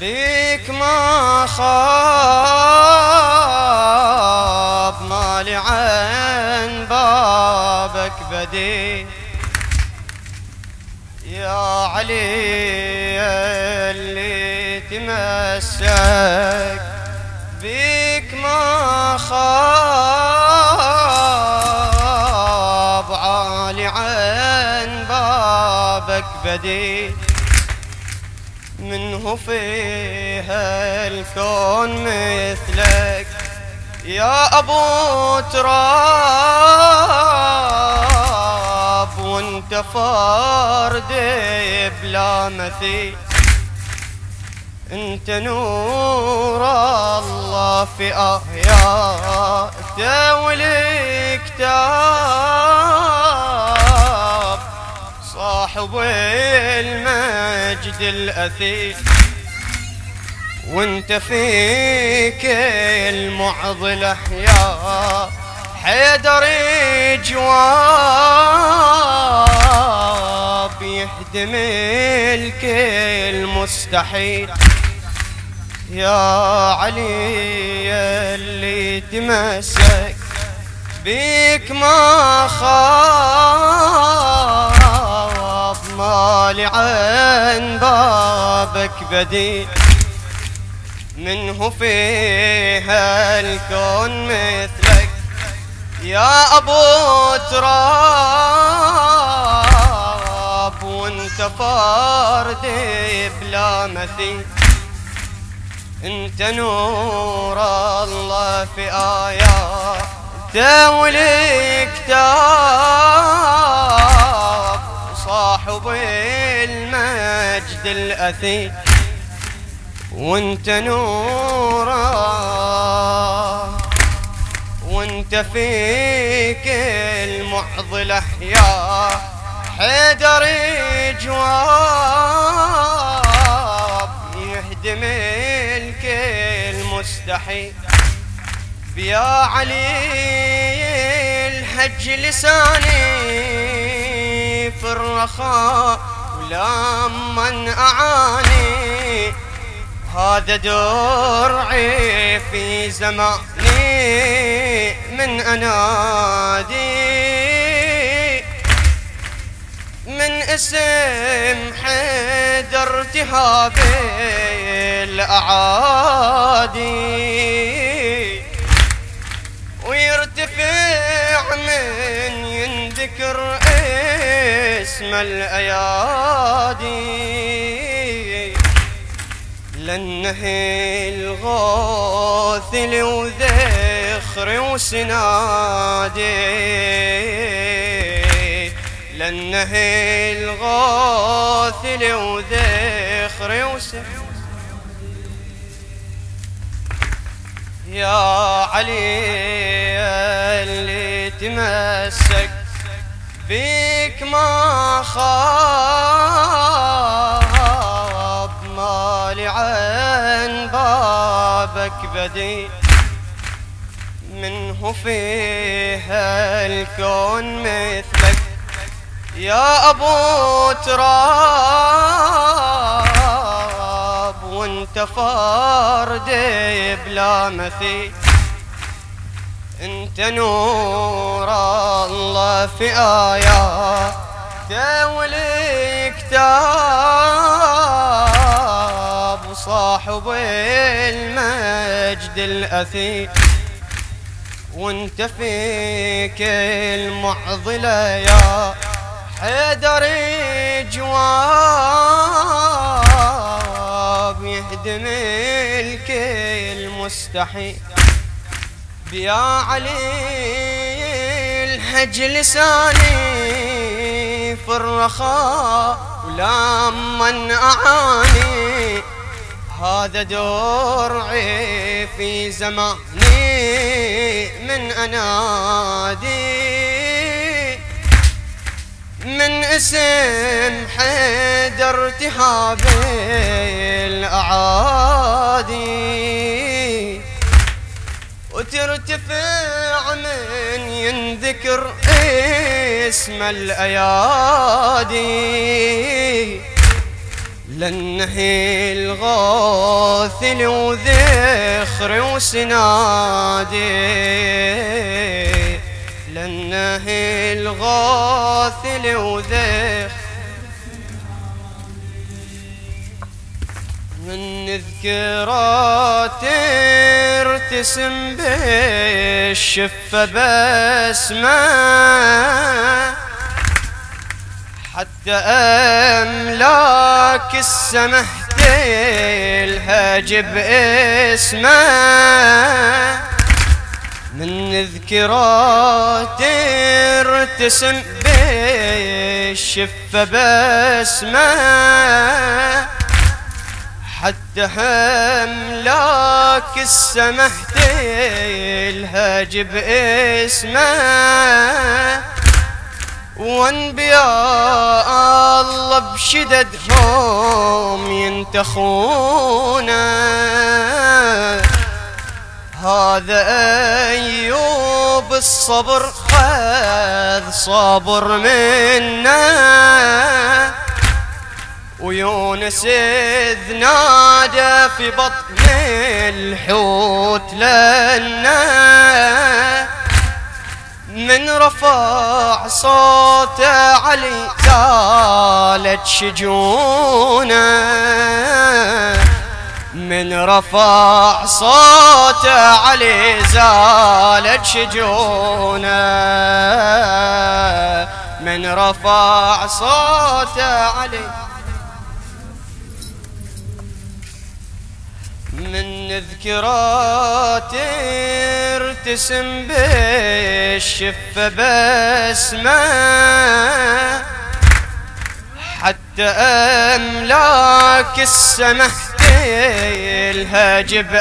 بيك ما خاب مالي عن بابك بدي يا علي اللي تمسك بيك ما خاب عالي عن بابك بدي منه فيها الكون مثلك. يا أبو تراب وانت فرد بلا مثيل. انت نور الله في اياته والكتاب صاحب المجد الاثيل وانت فيك المعضلة يا حيدر جواب يهدم الكل مستحيل يا علي اللي تمسك بيك ما خاب مالي عن بابك بديل منه فيها الكون مثلك. يا أبو تراب وانت فرد بلا مثيل. انت نور الله في آيات والكتاب صاحب المجد الاثيل وانت نورا وانت فيك المعضلة يا حيدر جواب يهدم الكل مستحيل بيا علي الحج لساني في الرخاء ولما أعاني. هذا درعي في زماني من أنادي. من اسم حيدر ارتهاب الأعادي. ويرتفع من ينذكر اسم الأيادي. لأنه الغاثل وذخر وسنادي. لأنه الغاثل وذخر وسنادي. يا علي اللي تمسك بيك ما خاب مالي عن بابك بدي منه فيها الكون مثلك. يا أبو تراب وانت فرد بلا مثيل. انت نور الله في ايات والكتاب وصاحب المجد الاثيل وانت فيك المعضله يا حيدر جواب يهدم الكل مستحيل بيا علي الحج لساني في الرخاء ولما أعاني. هذا درعي في زماني من أنادي. من اسم حيدر ارتهاب من ينذكر اسم الأيادي. لنهي الغاثل وذخر وسنادي. لنهي الغاثل وذخر من نذكرات ترتسم بالشفة بسمه حتى أملاك السمه الهاجب اسمه من نذكرات ترتسم بالشفة بسمه حتى هملاك السمه الهاجب اسمه وانبياء الله بشددهم ينتخونا هذا أيوب الصبر خذ صبر منا ويونس إذ نادى في بطن الحوت لنا من رفع صوته علي زالت شجونه. من رفع صوته علي زالت شجونه. من رفع صوته علي من نذكرات ترتسم بالشفة بسمة حتى أملاك السمح الهاجب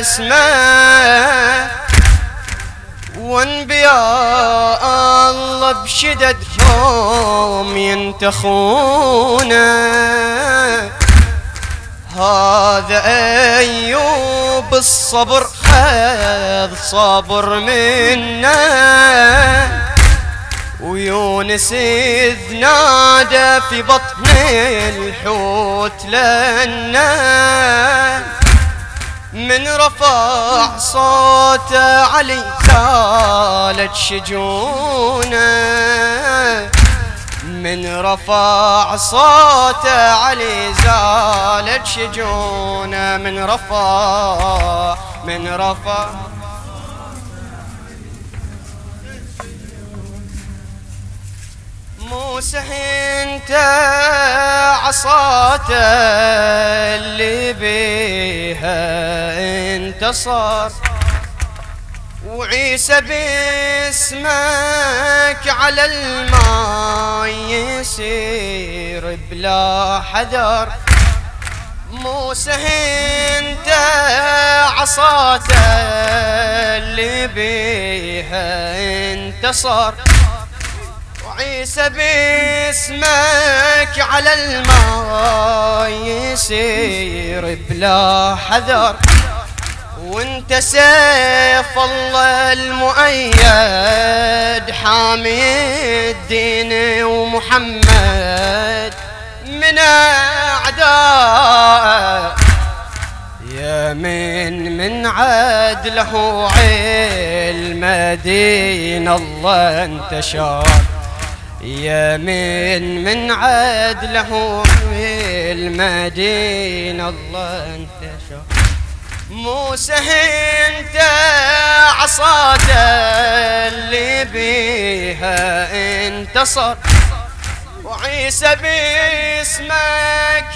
اسمه. وانبياء الله بشددهم ينتخونه. هذا أيوب الصبر خذ صبر منا. ويونس إذ نادى في بطن الحوت لنا. من رفع صوته علي زالت شجونه. من رفع صوته علي زالت شجونه من رفع من رفع موسى انت عصاته اللي بيها انتصر وعيسى باسمك على الماء يسير بلا حذر. موسى انت عصاته اللي بيها انتصر. وعيسى باسمك على الماء يسير بلا حذر. وانت سيف الله المؤيد حامي الدين ومحمد من أعداء. يا من من عدله علم دين الله انتشر يا من من عدله علم دين الله انتشر موسى انت عصاته اللي بيها انتصر. وعيسى باسمك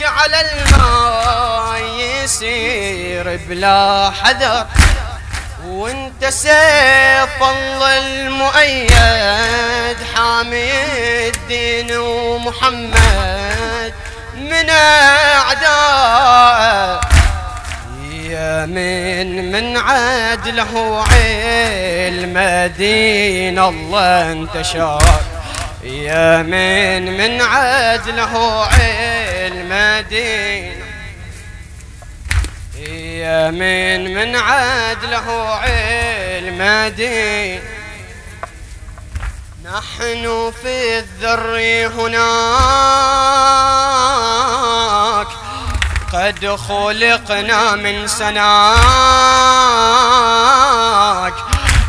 على الماء يسير بلا حذر. وانت سيف الله المؤيد حامي الدين ومحمد من من عدله علم دين الله انتشر. يا من من عدله علم دين يا من من عدله علم دين نحن في الذر هنا. قد خلقنا من سناك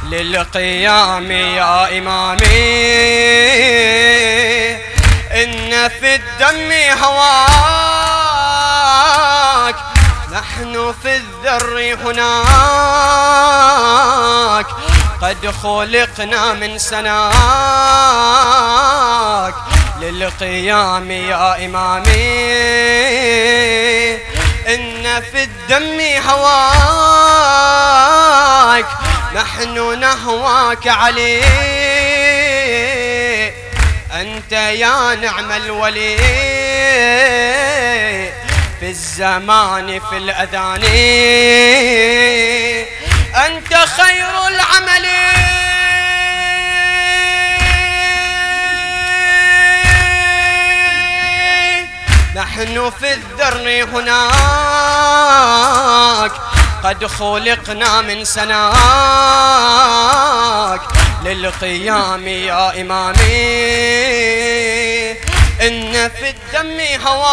للقيام يا إمامي. إن في الدم هواك نحن في الذر هناك. قد خلقنا من سناك للقيام يا إمامي. إن في الدم هواك نحن نهواك علي. أنت يا نعم الولي. في الزمان في الأذان. أنت خير نحن في الذر هناك قد خلقنا من سناك. للقيام يا إمامي إن في الدم هواك.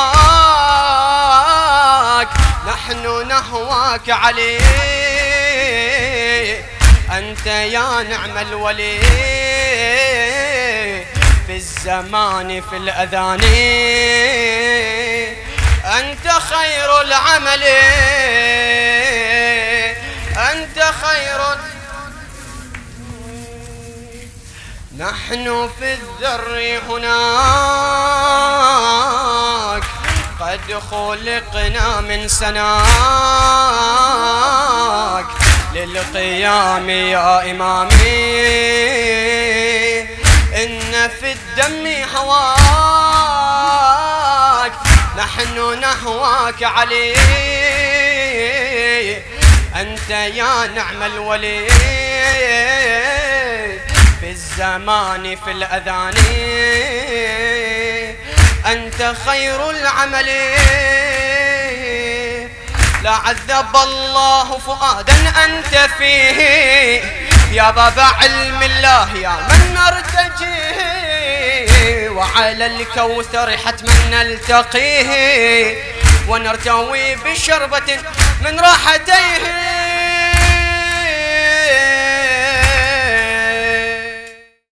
نحن نهواك علي أنت يا نعم الولي. في الزمان في الأذان. أنت خير العمل. أنت خير نحن في الذر هناك. قد خلقنا من سناك. للقيام يا إمامي. إن في الدم هواك نحن نهواك علي. أنت يا نعم الولي. في الزمان في الأذان. أنت خير العمل. لا عذب الله فؤادا أنت فيه. يا بابا علم الله يا من نرتجيه. وعلى الكوثر حتما نلتقيه ونرتوي بشربة من راحتيه.